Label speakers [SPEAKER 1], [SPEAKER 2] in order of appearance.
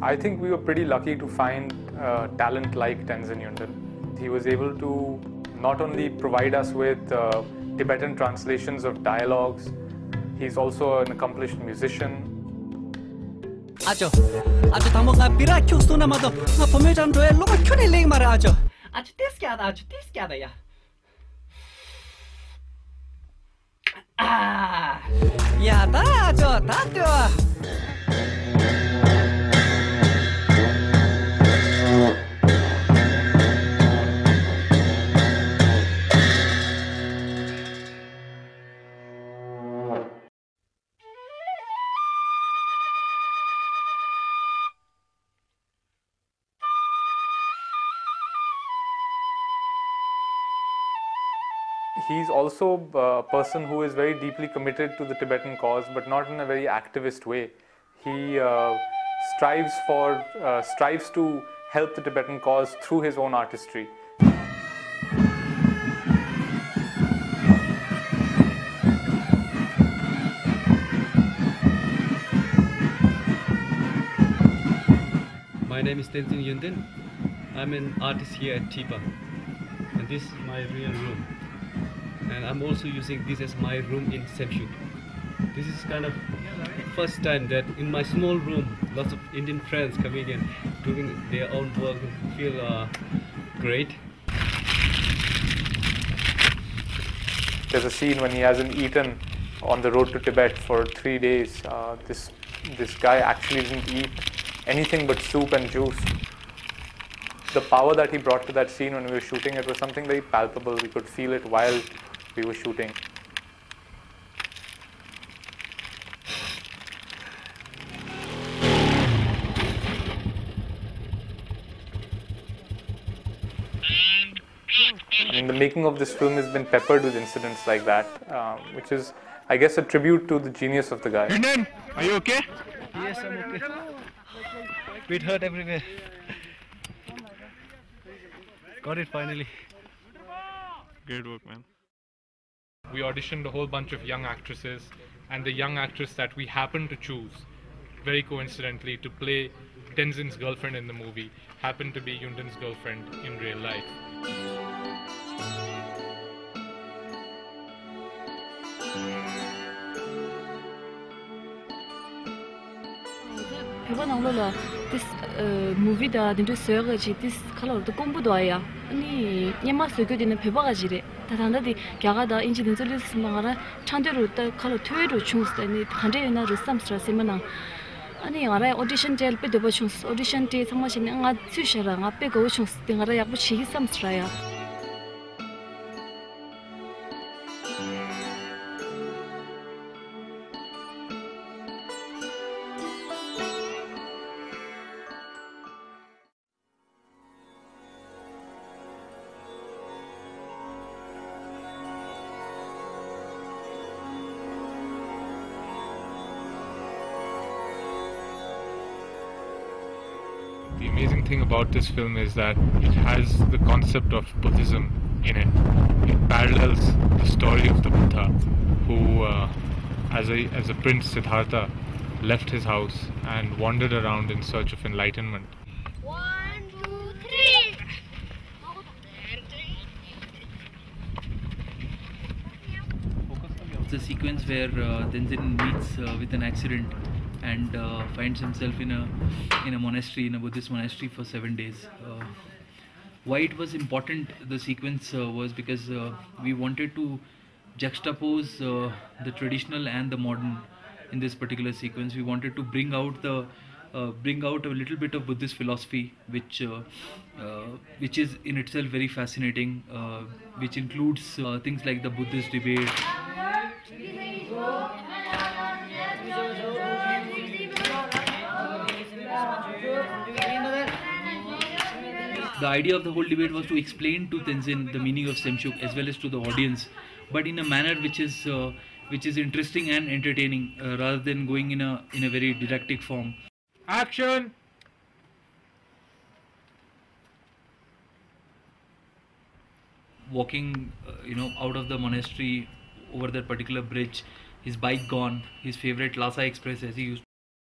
[SPEAKER 1] I think we were pretty lucky to find uh, talent like Tenzin Yundan. He was able to not only provide us with uh, Tibetan translations of dialogues, he's also an accomplished musician.
[SPEAKER 2] 아저 아저 당모가 비라 큐스나 마도 나 포메장 도에 로마 큐네 링 말아 아저 아저 테스키하다 아저 테스키하다 야 아, 야, 다, 저, 다, 저.
[SPEAKER 1] He's also uh, a person who is very deeply committed to the Tibetan cause, but not in a very activist way. He uh, strives for uh, strives to help the Tibetan cause through his own artistry.
[SPEAKER 3] My name is Tenzin Yundin. I'm an artist here at TIPA. And this is my real room. I'm also using this as my room in Semshook. This is kind of first time that in my small room, lots of Indian friends coming in, doing their own work, feel uh, great.
[SPEAKER 1] There's a scene when he hasn't eaten on the road to Tibet for three days. Uh, this this guy actually didn't eat anything but soup and juice. The power that he brought to that scene when we were shooting it was something very palpable. We could feel it while we were shooting. I mean, the making of this film has been peppered with incidents like that, um, which is, I guess, a tribute to the genius of the guy.
[SPEAKER 4] Yundan, are you okay?
[SPEAKER 3] Yes, I'm okay. Bit hurt everywhere. Got it finally.
[SPEAKER 4] Great work, man.
[SPEAKER 1] We auditioned a whole bunch of young actresses, and the young actress that we happened to choose, very coincidentally, to play Tenzin's girlfriend in the movie, happened to be Yundan's girlfriend in real life.
[SPEAKER 5] phewa nang lo la this movie da din so ga ji this khala to kombu do ya ni nyama so gyo din phewa ga ji re ta thanda di kya ga da inji din so lis ma ga chande ro ta khala thwe ro chus ta ni khande na ro sam sra se ma nang ani nga ra audition tel pe do ba chus audition te thama chin nga chu shara nga pe go chus te nga ra ya bu chi sam sra ya
[SPEAKER 1] The amazing thing about this film is that it has the concept of Buddhism in it. It parallels the story of the Buddha, who, uh, as a as a prince Siddhartha, left his house and wandered around in search of enlightenment.
[SPEAKER 6] One, two, three.
[SPEAKER 7] It's a sequence where uh, Tenzin meets uh, with an accident and uh, finds himself in a in a monastery, in a Buddhist monastery for seven days. Uh, why it was important, the sequence uh, was because uh, we wanted to juxtapose uh, the traditional and the modern in this particular sequence. We wanted to bring out the uh, bring out a little bit of Buddhist philosophy, which which is in itself very fascinating, which includes things like the Buddhist debate, the idea of the whole debate was to explain to Tenzin the meaning of Semshook as well as to the audience, but in a manner which is uh, which is interesting and entertaining, uh, rather than going in a in a very didactic form.
[SPEAKER 1] Action!
[SPEAKER 7] Walking, uh, you know, out of the monastery over that particular bridge, his bike gone, his favorite Lhasa Express, as he used